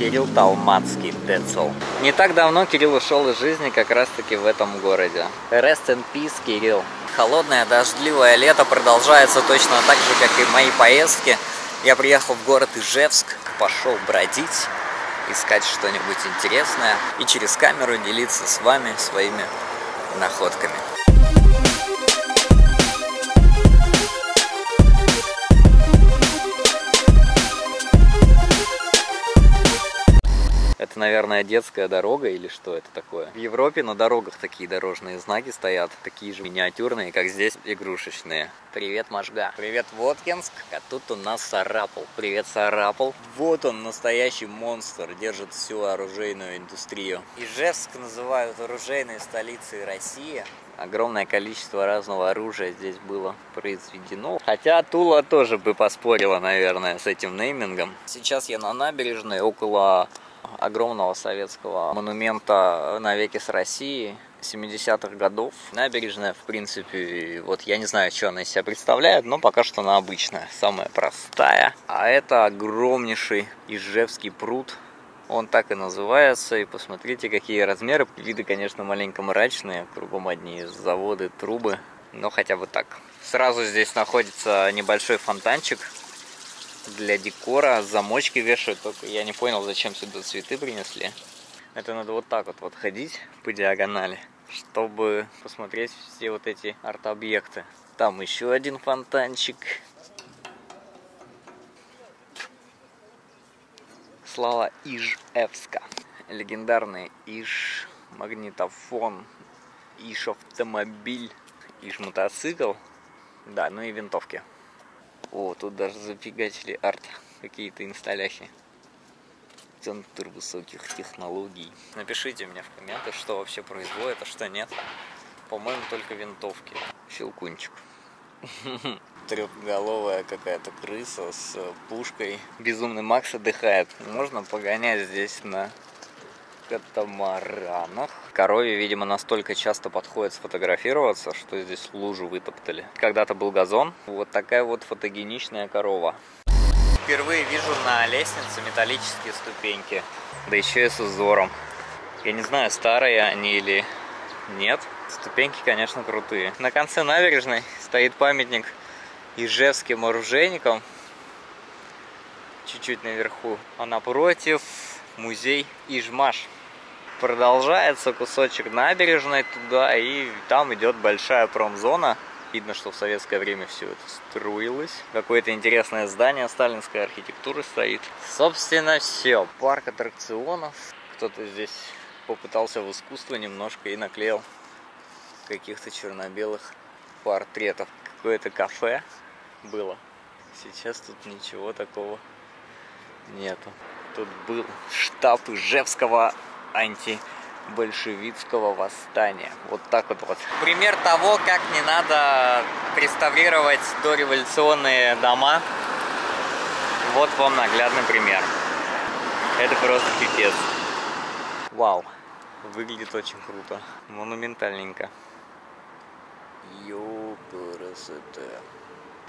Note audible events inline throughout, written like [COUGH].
Кирилл Талмацкий, Децл. Не так давно Кирилл ушел из жизни как раз таки в этом городе. Rest in peace, Кирилл. Холодное дождливое лето продолжается точно так же, как и мои поездки. Я приехал в город Ижевск, пошел бродить, искать что-нибудь интересное и через камеру делиться с вами своими находками. Это, наверное, детская дорога или что это такое? В Европе на дорогах такие дорожные знаки стоят, такие же миниатюрные, как здесь, игрушечные. Привет, Можга. Привет, Воткинск. А тут у нас Сарапул. Привет, Сарапул. Вот он, настоящий монстр, держит всю оружейную индустрию. Ижевск называют оружейной столицей России. Огромное количество разного оружия здесь было произведено. Хотя Тула тоже бы поспорила, наверное, с этим неймингом. Сейчас я на набережной около огромного советского монумента навеки с Россией 70-х годов. Набережная, в принципе, вот я не знаю, что она из себя представляет, но пока что она обычная, самая простая. А это огромнейший Ижевский пруд, он так и называется, и посмотрите, какие размеры. Виды, конечно, маленько мрачные, кругом одни заводы, трубы, но хотя бы так. Сразу здесь находится небольшой фонтанчик, для декора, замочки вешают, только я не понял, зачем сюда цветы принесли. Это надо вот так вот, вот ходить по диагонали, чтобы посмотреть все вот эти арт-объекты. Там еще один фонтанчик. Слава Ижевска. Легендарный Иж магнитофон, Иж автомобиль, Иж мотоцикл. Да, ну и винтовки. О, тут даже запигатели арт, какие-то инсталляхи. Центр высоких технологий. Напишите мне в комментах, что вообще производит, а что нет. По-моему, только винтовки. Щелкунчик. [LAUGHS] Трехголовая какая-то крыса с пушкой. Безумный Макс отдыхает. Можно погонять здесь на катамаранах. Корове, видимо, настолько часто подходит сфотографироваться, что здесь лужу вытоптали. Когда-то был газон. Вот такая вот фотогеничная корова. Впервые вижу на лестнице металлические ступеньки. Да еще и с узором. Я не знаю, старые они или нет. Ступеньки, конечно, крутые. На конце набережной стоит памятник ижевским оружейникам. Чуть-чуть наверху. А напротив музей Ижмаш продолжается кусочек набережной туда, и там идет большая промзона. Видно, что в советское время все это строилось. Какое-то интересное здание сталинской архитектуры стоит. Собственно, все. Парк аттракционов. Кто-то здесь попытался в искусство немножко и наклеил каких-то черно-белых портретов. Какое-то кафе было. Сейчас тут ничего такого нету. Тут был штаб Ижевского антибольшевистского восстания. Вот так вот вот. Пример того, как не надо реставрировать дореволюционные дома. Вот вам наглядный пример. Это просто пипец. Вау. Выглядит очень круто. Монументальненько. Йо, красота.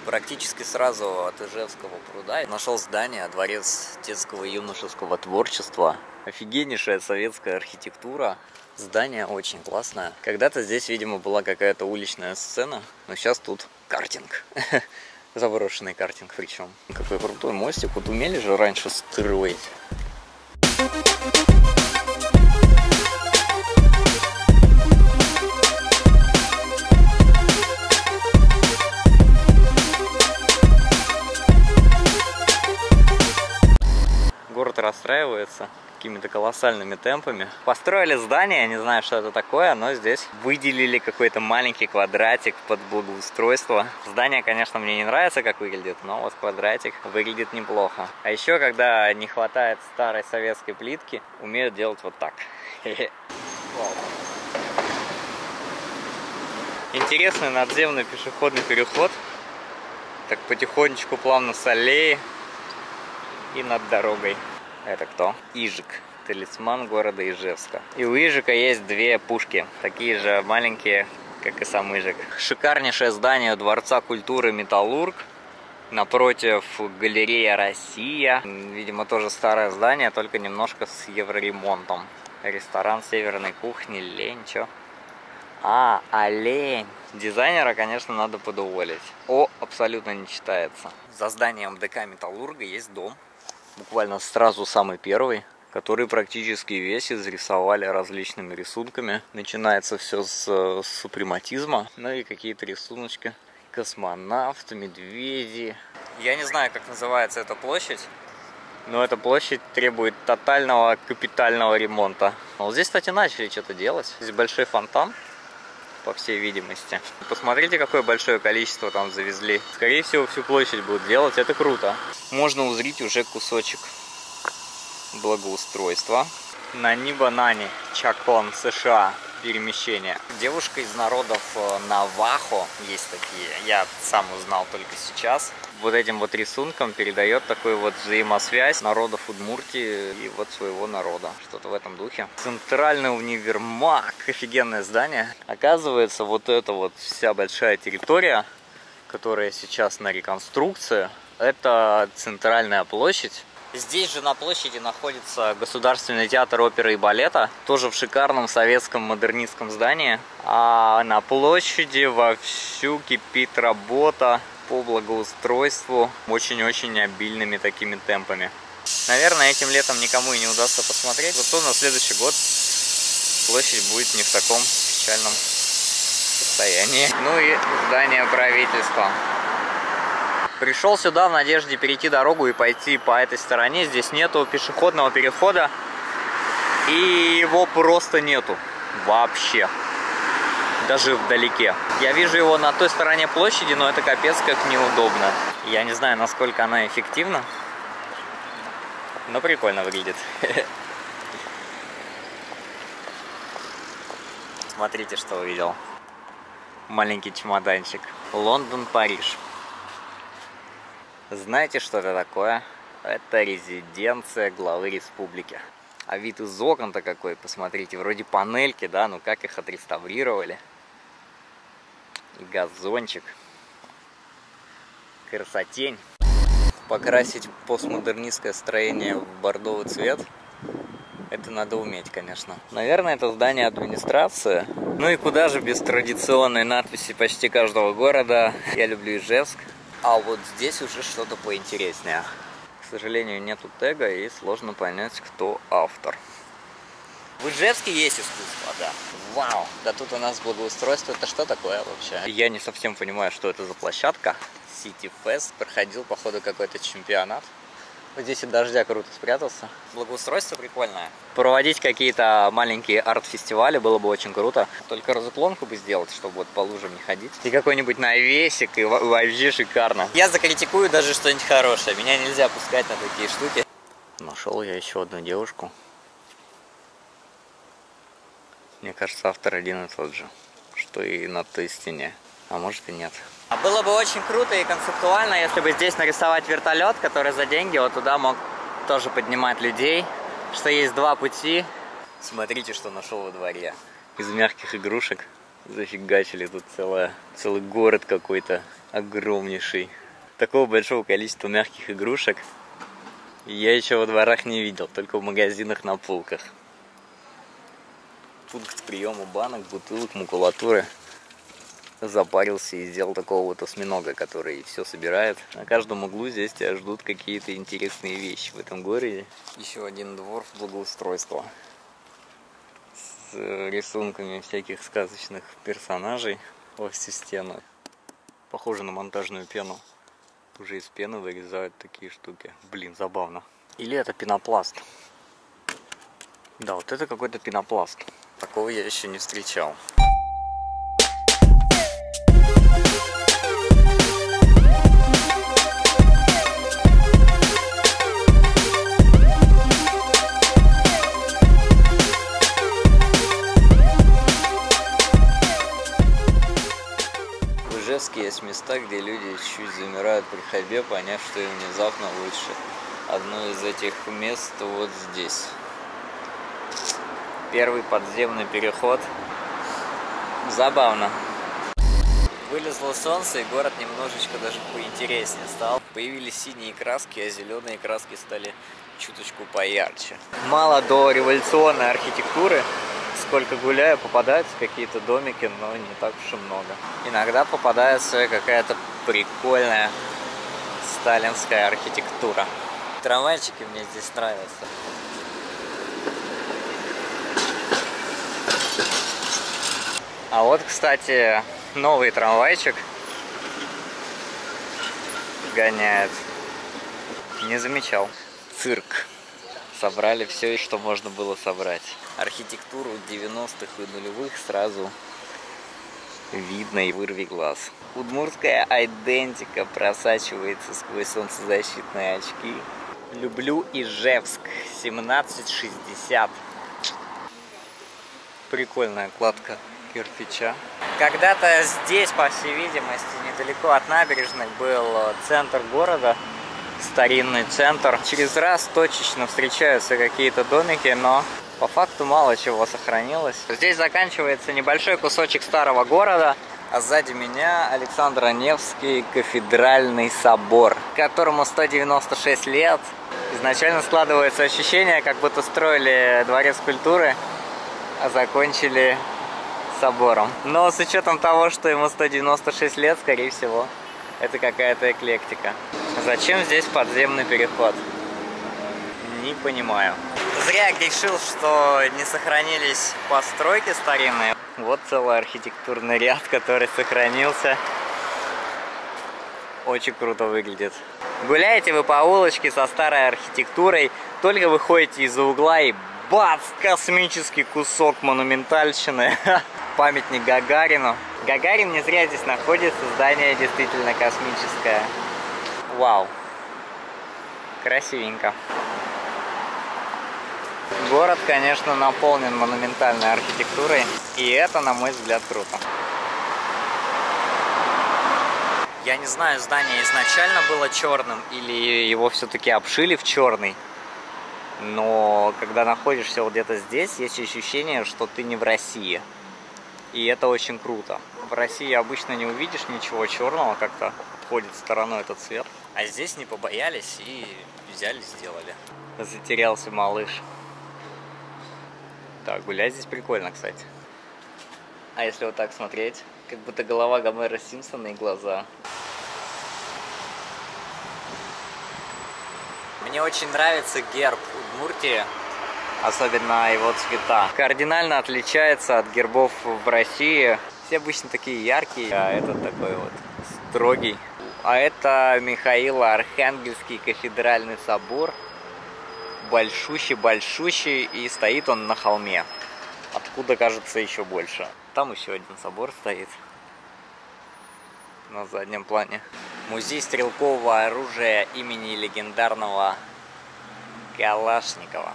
Практически сразу от Ижевского пруда нашел здание Дворец детского и юношеского творчества. Офигеннейшая советская архитектура. Здание очень классное. Когда-то здесь, видимо, была какая-то уличная сцена, но сейчас тут картинг. [LAUGHS] Заброшенный картинг причем. Какой крутой мостик. Вот умели же раньше строить. Город расстраивается какими-то колоссальными темпами. Построили здание, не знаю, что это такое, но здесь выделили какой-то маленький квадратик под благоустройство. Здание, конечно, мне не нравится, как выглядит, но вот квадратик выглядит неплохо. А еще, когда не хватает старой советской плитки, умеют делать вот так. [LAUGHS] Интересный надземный пешеходный переход. Так потихонечку, плавно с аллеи и над дорогой. Это кто? Ижик. Талисман города Ижевска. И у Ижика есть две пушки. Такие же маленькие, как и сам Ижик. Шикарнейшее здание Дворца культуры Металлург. Напротив галерея «Россия». Видимо, тоже старое здание, только немножко с евроремонтом. Ресторан северной кухни, лень, чё? А, олень. Дизайнера, конечно, надо подуволить. О, абсолютно не читается. За зданием ДК «Металлурга» есть дом. Буквально сразу самый первый который практически весь изрисовали различными рисунками. Начинается все с, с супрематизма, ну и какие-то рисуночки. Космонавт, медведи. Я не знаю, как называется эта площадь, но эта площадь требует тотального капитального ремонта. Вот здесь, кстати, начали что-то делать. Здесь большой фонтан, по всей видимости. Посмотрите, какое большое количество там завезли. Скорее всего, всю площадь будут делать. Это круто. Можно узрить уже кусочек благоустройства. На Нибанане, Чакон, США перемещение. Девушка из народов э, Навахо есть такие. Я сам узнал только сейчас. Вот этим вот рисунком передает такую вот взаимосвязь народов Удмуртии и вот своего народа. Что-то в этом духе. Центральный универмаг. Офигенное здание. Оказывается, вот эта вот вся большая территория, которая сейчас на реконструкции, это центральная площадь Здесь же на площади находится Государственный театр оперы и балета, тоже в шикарном советском модернистском здании. А на площади вовсю кипит работа по благоустройству очень-очень обильными такими темпами. Наверное, этим летом никому и не удастся посмотреть, зато на следующий год площадь будет не в таком печальном состоянии. Ну и здание правительства. Пришел сюда в надежде перейти дорогу и пойти по этой стороне. Здесь нету пешеходного перехода. И его просто нету. Вообще. Даже вдалеке. Я вижу его на той стороне площади, но это капец как неудобно. Я не знаю, насколько она эффективна. Но прикольно выглядит. [LAUGHS] Смотрите, что увидел. Маленький чемоданчик. Лондон, Париж. Знаете, что это такое? Это резиденция главы республики. А вид из окон-то какой, посмотрите, вроде панельки, да, ну как их отреставрировали. Газончик. Красотень. Покрасить постмодернистское строение в бордовый цвет, это надо уметь, конечно. Наверное, это здание администрации. Ну и куда же без традиционной надписи почти каждого города. Я люблю Ижевск. А вот здесь уже что-то поинтереснее. К сожалению, нету тега и сложно понять, кто автор. В Ижевске есть искусство, да. Вау! Да тут у нас благоустройство. Это что такое вообще? Я не совсем понимаю, что это за площадка. City Fest. Проходил, походу, какой-то чемпионат. Вот здесь от дождя круто спрятался. Благоустройство прикольное. Проводить какие-то маленькие арт-фестивали было бы очень круто. Только разуклонку бы сделать, чтобы вот по лужам не ходить. И какой-нибудь навесик, и вообще шикарно. Я закритикую даже что-нибудь хорошее. Меня нельзя пускать на такие штуки. Нашел я еще одну девушку. Мне кажется, автор один и тот же, что и на той стене. А может и нет. А было бы очень круто и концептуально, если бы здесь нарисовать вертолет, который за деньги вот туда мог тоже поднимать людей. Что есть два пути. Смотрите, что нашел во дворе. Из мягких игрушек зафигачили тут целое, целый город какой-то огромнейший. Такого большого количества мягких игрушек я еще во дворах не видел, только в магазинах на полках. Пункт приема банок, бутылок, макулатуры запарился и сделал такого вот осьминога, который все собирает. На каждом углу здесь тебя ждут какие-то интересные вещи в этом городе. Еще один двор в благоустройство с рисунками всяких сказочных персонажей во всю стену. Похоже на монтажную пену. Уже из пены вырезают такие штуки. Блин, забавно. Или это пенопласт. Да, вот это какой-то пенопласт. Такого я еще не встречал. Ижевске есть места, где люди чуть замирают при ходьбе, поняв, что им внезапно лучше. Одно из этих мест вот здесь. Первый подземный переход. Забавно. Вылезло солнце, и город немножечко даже поинтереснее стал. Появились синие краски, а зеленые краски стали чуточку поярче. Мало до революционной архитектуры, сколько гуляю, попадаются какие-то домики, но не так уж и много. Иногда попадается какая-то прикольная сталинская архитектура. Трамвайчики мне здесь нравятся. А вот, кстати, новый трамвайчик гоняет. Не замечал. Цирк. Собрали все, что можно было собрать. Архитектуру 90-х и нулевых сразу видно и вырви глаз. Удмуртская айдентика просачивается сквозь солнцезащитные очки. Люблю Ижевск. 1760. Прикольная кладка кирпича. Когда-то здесь, по всей видимости, недалеко от набережной был центр города, старинный центр. Через раз точечно встречаются какие-то домики, но по факту мало чего сохранилось. Здесь заканчивается небольшой кусочек старого города, а сзади меня Александр Невский кафедральный собор, которому 196 лет. Изначально складывается ощущение, как будто строили дворец культуры, а закончили собором. Но с учетом того, что ему 196 лет, скорее всего, это какая-то эклектика. Зачем здесь подземный переход? Не понимаю. Зря решил, что не сохранились постройки старинные. Вот целый архитектурный ряд, который сохранился. Очень круто выглядит. Гуляете вы по улочке со старой архитектурой, только выходите из-за угла и бац, космический кусок монументальщины. [LAUGHS] памятник Гагарину. Гагарин не зря здесь находится, здание действительно космическое. Вау. Красивенько. Город, конечно, наполнен монументальной архитектурой, и это, на мой взгляд, круто. Я не знаю, здание изначально было черным или его все-таки обшили в черный. Но когда находишься вот где-то здесь, есть ощущение, что ты не в России. И это очень круто. В России обычно не увидишь ничего черного, как-то ходит стороной этот цвет. А здесь не побоялись и взяли, сделали. Затерялся малыш. Так, гулять здесь прикольно, кстати. А если вот так смотреть, как будто голова Гомера Симпсона и глаза. Мне очень нравится герб Удмуртии особенно его цвета. Кардинально отличается от гербов в России. Все обычно такие яркие, а этот такой вот строгий. А это Михаил Архангельский кафедральный собор. Большущий-большущий, и стоит он на холме. Откуда кажется еще больше. Там еще один собор стоит на заднем плане. Музей стрелкового оружия имени легендарного Калашникова.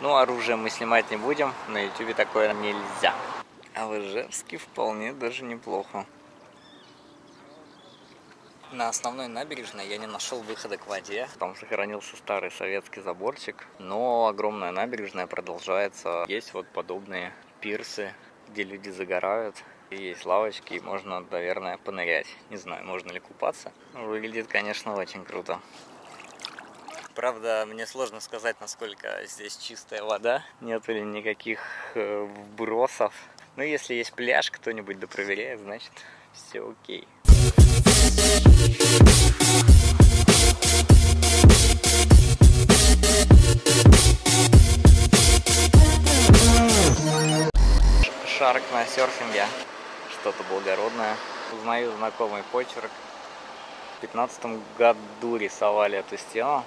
Ну, оружие мы снимать не будем, на ютубе такое нельзя. А в Ижевске вполне даже неплохо. На основной набережной я не нашел выхода к воде. Там сохранился старый советский заборчик, но огромная набережная продолжается. Есть вот подобные пирсы, где люди загорают. И есть лавочки, и можно, наверное, понырять. Не знаю, можно ли купаться. Выглядит, конечно, очень круто. Правда, мне сложно сказать, насколько здесь чистая вода. Нет ли никаких э, вбросов. Но если есть пляж, кто-нибудь да проверяет, значит все окей. Шарк на серфинге. Что-то благородное. Узнаю знакомый почерк. В 15 году рисовали эту стену.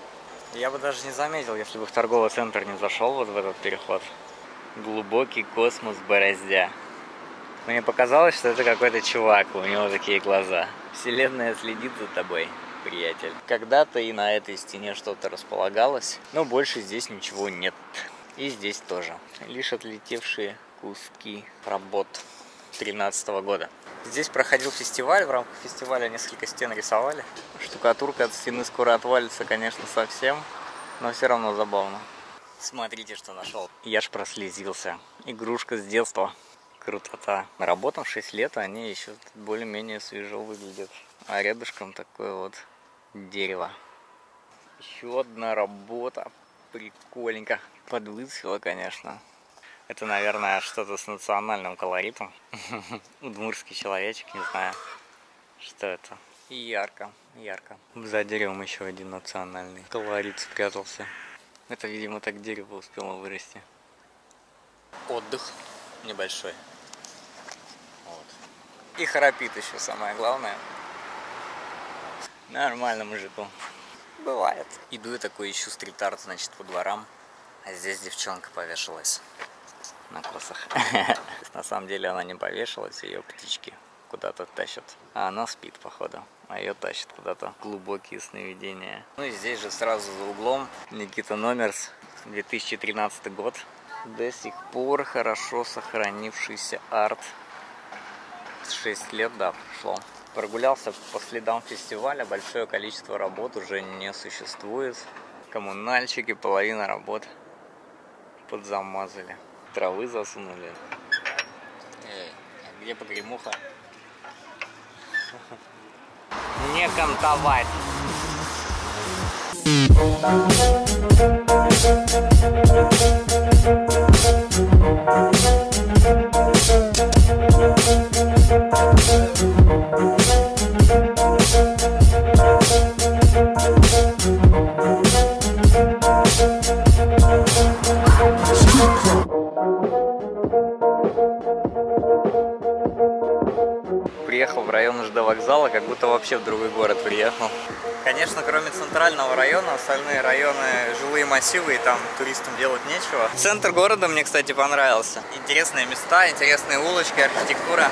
Я бы даже не заметил, если бы в торговый центр не зашел вот в этот переход. Глубокий космос Бороздя. Мне показалось, что это какой-то чувак, у него такие глаза. Вселенная следит за тобой, приятель. Когда-то и на этой стене что-то располагалось, но больше здесь ничего нет. И здесь тоже. Лишь отлетевшие куски работ 2013 года. Здесь проходил фестиваль, в рамках фестиваля несколько стен рисовали. Штукатурка от стены скоро отвалится, конечно, совсем, но все равно забавно. Смотрите, что нашел. Я ж прослезился. Игрушка с детства. Крутота. Работам 6 лет, они еще более-менее свежо выглядят. А рядышком такой вот дерево. Еще одна работа. Прикольненько. Подвысила, конечно. Это, наверное, что-то с национальным колоритом. [LAUGHS] Удмурский человечек, не знаю, что это. И ярко, ярко. За деревом еще один национальный колорит спрятался. Это, видимо, так дерево успело вырасти. Отдых небольшой. Вот. И храпит еще самое главное. Нормально мужику. Бывает. Иду я такой ищу стрит-арт, значит, по дворам. А здесь девчонка повешалась на косах. [LAUGHS] На самом деле она не повешалась, ее птички куда-то тащат. А она спит, походу. А ее тащат куда-то глубокие сновидения. Ну и здесь же сразу за углом Никита Номерс, 2013 год. До сих пор хорошо сохранившийся арт. 6 лет, да, прошло. Прогулялся по следам фестиваля, большое количество работ уже не существует. Коммунальщики, половина работ подзамазали. Травы засунули. Эй, а где погремуха? [LAUGHS] Не кантовать. Вообще в другой город приехал. Конечно, кроме центрального района, остальные районы жилые массивы, и там туристам делать нечего. Центр города мне, кстати, понравился. Интересные места, интересные улочки, архитектура.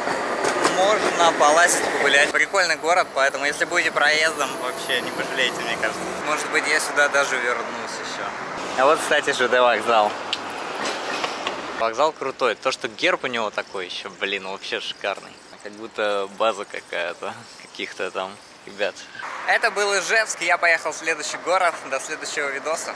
Можно полазить, погулять. Прикольный город, поэтому если будете проездом, вообще не пожалеете, мне кажется. Может быть, я сюда даже вернусь еще. А вот, кстати, ЖД вокзал. Вокзал крутой. То, что герб у него такой еще, блин, вообще шикарный. Как будто база какая-то каких-то там ребят. Это был Ижевск, я поехал в следующий город. До следующего видоса.